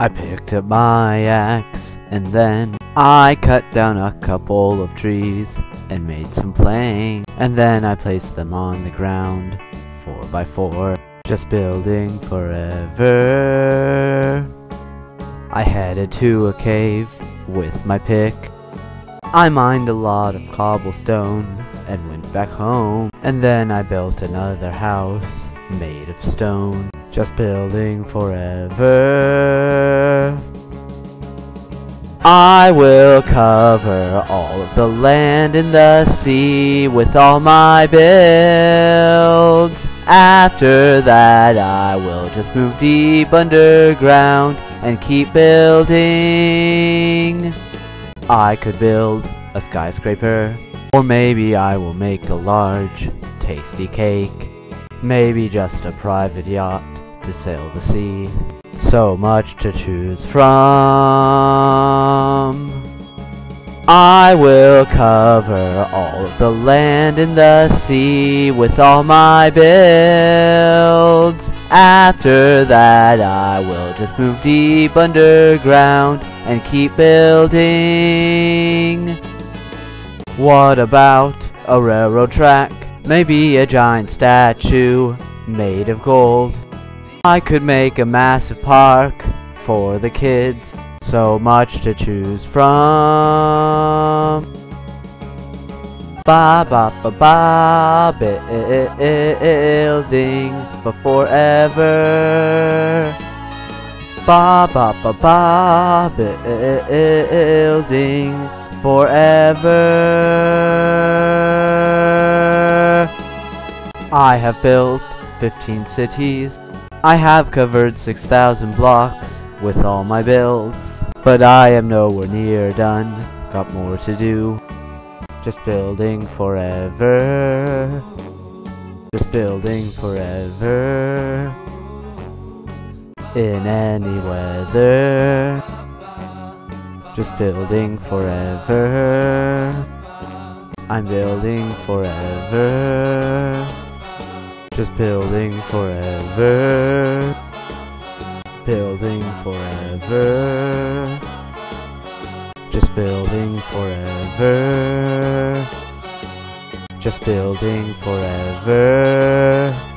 I picked up my axe and then I cut down a couple of trees and made some plank. And then I placed them on the ground, four by four, just building forever. I headed to a cave with my pick. I mined a lot of cobblestone and went back home. And then I built another house made of stone, just building forever. I will cover all of the land and the sea with all my builds. After that, I will just move deep underground and keep building. I could build a skyscraper, or maybe I will make a large, tasty cake. Maybe just a private yacht to sail the sea. So much to choose from. I will cover all of the land and the sea with all my builds. After that, I will just move deep underground and keep building. What about a railroad track? Maybe a giant statue made of gold. I could make a massive park for the kids. So much to choose from. Ba ba ba ba building for forever. Ba ba ba ba building forever. I have built 15 cities. I have covered 6,000 blocks with all my builds. But I am nowhere near done, got more to do. Just building forever. Just building forever. In any weather. Just building forever. I'm building forever. Just building forever. Building forever. Just building forever. Just building forever.